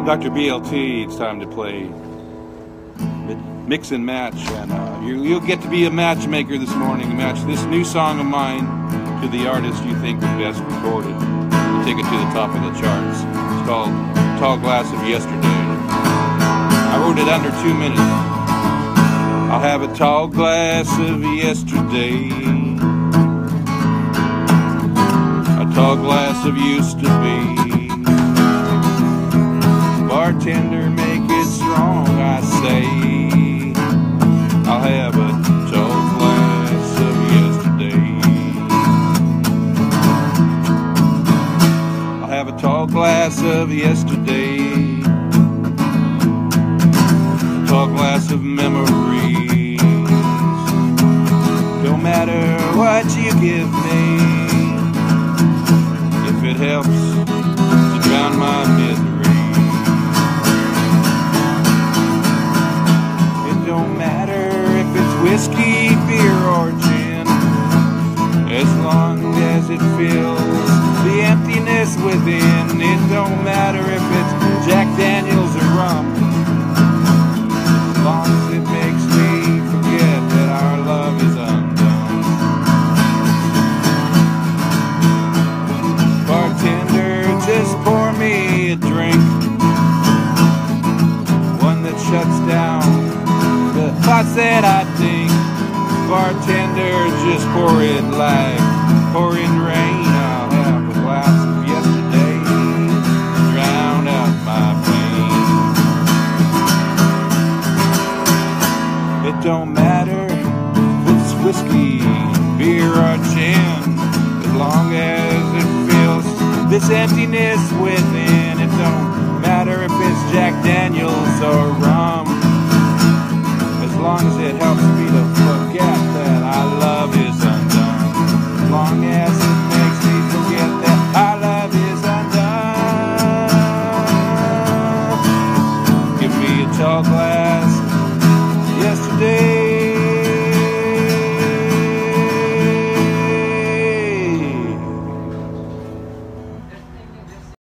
I'm Dr. BLT. It's time to play mix and match, and uh, you, will get to be a matchmaker this morning. Match this new song of mine to the artist you think would best record it. And take it to the top of the charts. It's called Tall Glass of Yesterday. I wrote it under two minutes. I'll have a tall glass of yesterday. A tall glass of used to be. Bartender, make it strong, I say. I'll have a tall glass of yesterday. I'll have a tall glass of yesterday. A tall glass of memories. No matter what you give me, whiskey, beer, or gin. As long as it fills the emptiness within, it don't matter if it's Jack Daniels or rum. As long as it makes me forget that our love is undone. Bartender, just pour me a drink. One that shuts down thoughts that I think bartender, just pour it like pouring rain. I'll have a glass of yesterday, drown out my pain. It don't matter if it's whiskey, beer, or gin, as long as it fills this emptiness It helps me to forget that I love.